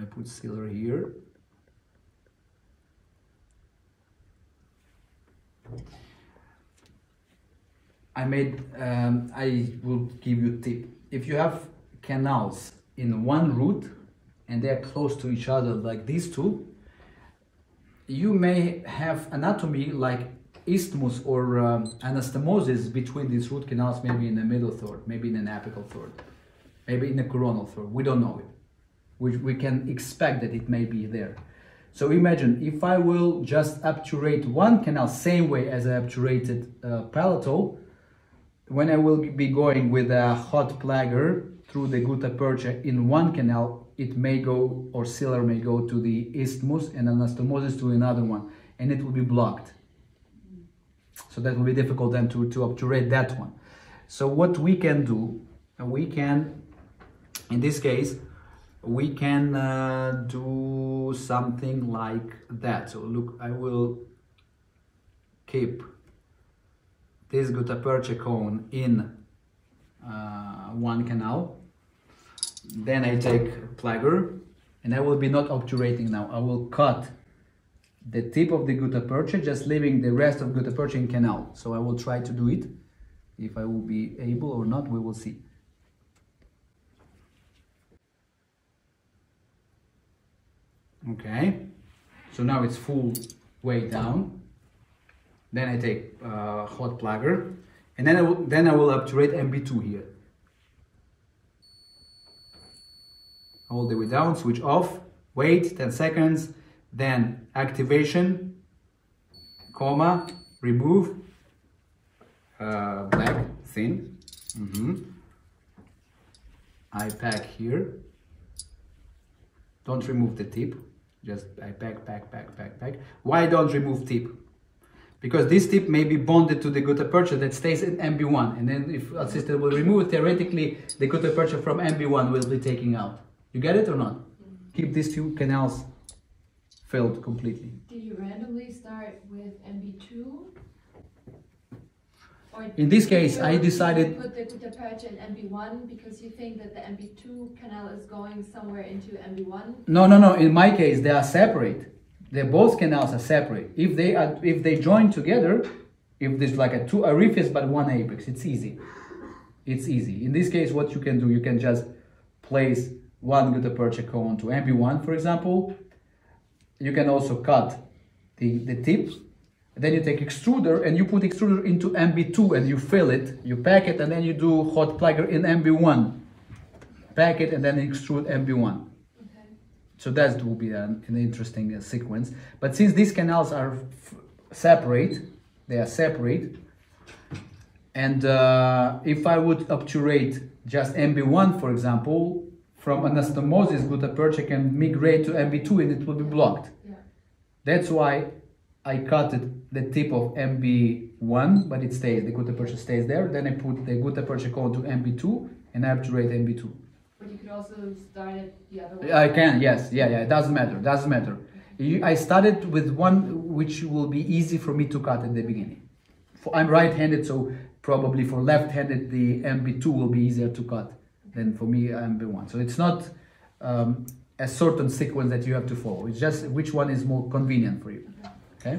I put sealer here. I made, um, I will give you tip. If you have canals in one root and they're close to each other like these two, you may have anatomy like isthmus or um, anastomosis between these root canals, maybe in the middle third, maybe in an apical third, maybe in the coronal third. We don't know it. We, we can expect that it may be there. So imagine if I will just obturate one canal same way as I obturated uh, palatal, when I will be going with a hot plugger through the gutta percha in one canal, it may go or sealer may go to the isthmus and anastomosis to another one, and it will be blocked. So that will be difficult then to, to obturate that one. So what we can do, we can, in this case, we can uh, do something like that. So look, I will keep this gutta percha cone in uh, one canal. Then I take plugger and I will be not obturating now. I will cut the tip of the gutta percha, just leaving the rest of gutta percha in canal. So I will try to do it. If I will be able or not, we will see. Okay, so now it's full way down. Then I take uh, hot plugger, and then I will, then I will obturate MB2 here. All the way down, switch off, wait 10 seconds, then activation, comma, remove, uh, black, thin. Mm -hmm. I pack here. Don't remove the tip. Just I back, back, back, back, pack. Why don't remove tip? Because this tip may be bonded to the gutta percha that stays in MB1. And then if assisted will remove it, theoretically, the gutta percha from MB1 will be taken out. You get it or not? Mm-hmm. Keep these two canals filled completely. Do you randomly start with MB2? In this case, I decided Put the percha in MB1 because you think that the MB2 canal is going somewhere into MB1? No, no, no. In my case, they are separate. They both canals are separate. If they are, if they join together, if there's like a two orifice but one apex, it's easy. It's easy. In this case, what you can do, you can just place one gutta percha cone to MB1, for example. You can also cut the, the tip. Then you take extruder and you put extruder into MB2 and you fill it, you pack it, and then you do hot plugger in MB1. Pack it and then extrude MB1. Okay. So that will be an, an interesting uh, sequence. But since these canals are f- separate, they are separate, and uh, if I would obturate just MB1, for example, from anastomosis, gutta percha can migrate to MB2 and it will be blocked. Yeah. That's why I cut it, the tip of MB1, but it stays, the gutta percha stays there. Then I put the gutta percha cone to MB2 and I obturate MB2. But you could also start it the other way. I can, yes, yeah, yeah, it doesn't matter, doesn't matter. You, I started with one which will be easy for me to cut in the beginning. For, I'm right-handed, so probably for left-handed the MB2 will be easier to cut than for me MB1. So it's not um, a certain sequence that you have to follow. It's just which one is more convenient for you okay?